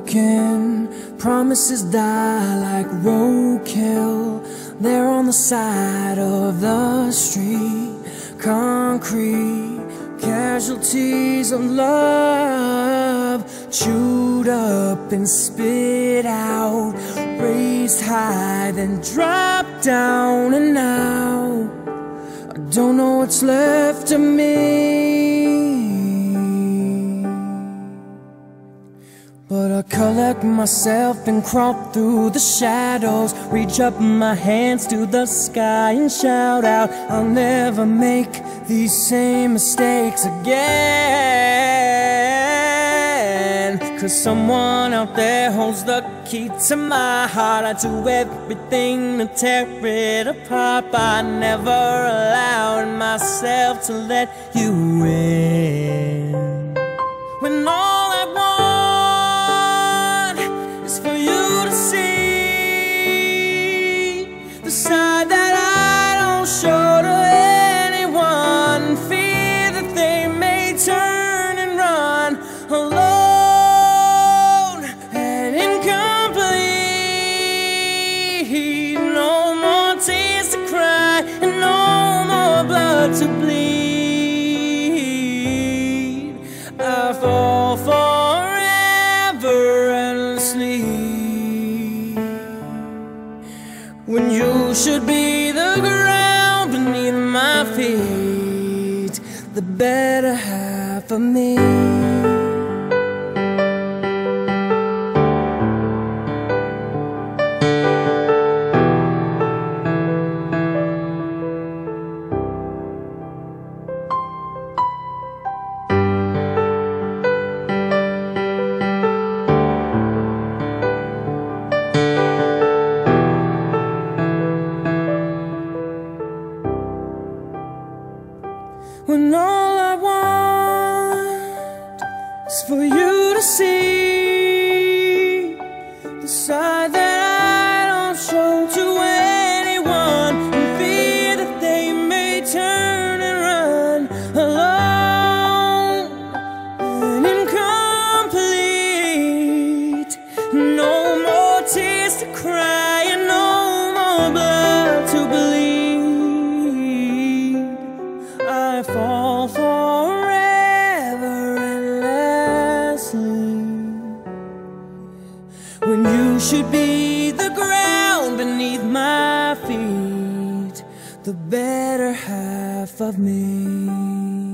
broken. Promises die like roadkill. There on the side of the street. Concrete casualties of love Chewed up and spit out. Raised high then dropped down And now I don't know what's left of me collect myself and crawl through the shadows. Reach up my hands to the sky and shout out I'll never make these same mistakes again. Cause someone out there holds the key to my heart. I do everything to tear it apart I never allowed myself to let you in when you should be the ground beneath my feet, the better half of me. For you to see When you should be the ground beneath my feet The better half of me